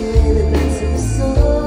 share the bits of.